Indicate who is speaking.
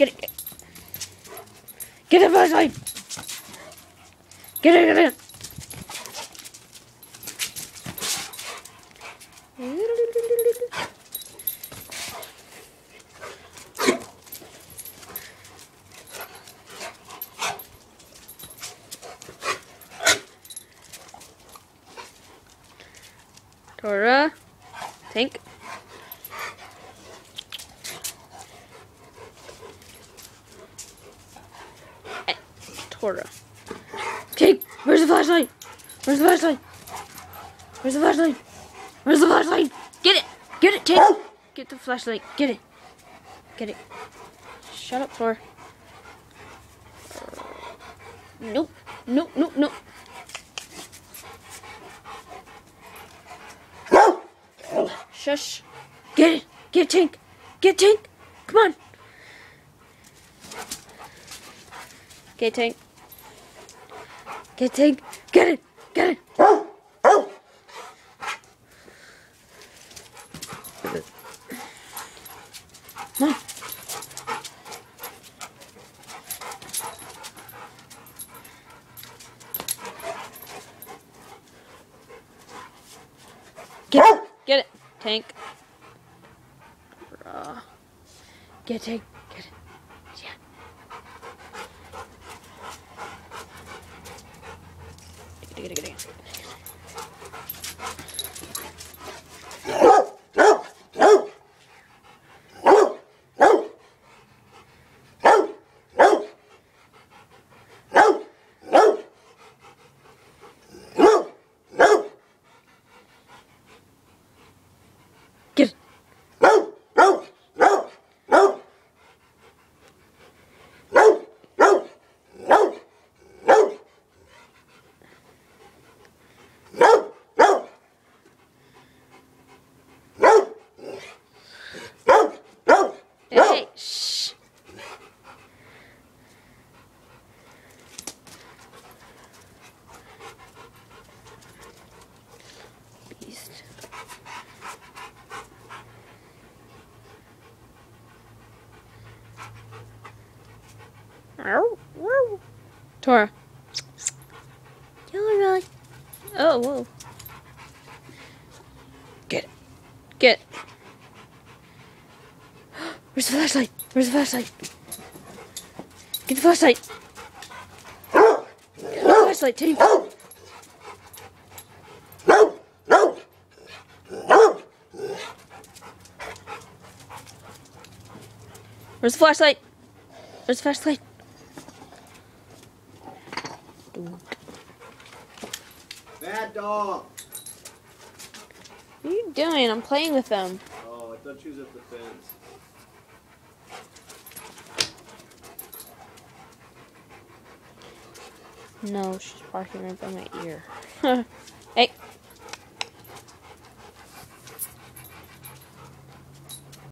Speaker 1: Get it. Get, the flashlight. Get it. Get it. Tora, Tank. Tora. Tank, where's the flashlight? Where's the flashlight? Where's the flashlight? Where's the flashlight? Get it! Get it, Tank! Get the flashlight. Get it. Get it. Shut up, Tor. Nope. Nope, nope, nope. Shush. Get it. Get Tank. Get Tank. Come on. Get Tank. Get Tank. Get it. Get it. Come. Get it. Get it. Tank. Get it. Tigre, tigre, tigre. Ow, ow. Tora. Yellow. Oh, whoa. Get it. Get it. Where's the flashlight? Where's the flashlight? Get the flashlight. Get the flashlight, Tank. Where's the flashlight? Where's the flashlight?
Speaker 2: Bad dog.
Speaker 1: What are you doing? I'm playing with them.
Speaker 2: Oh, I thought you was at the fence.
Speaker 1: No, she's barking right by my ear. hey,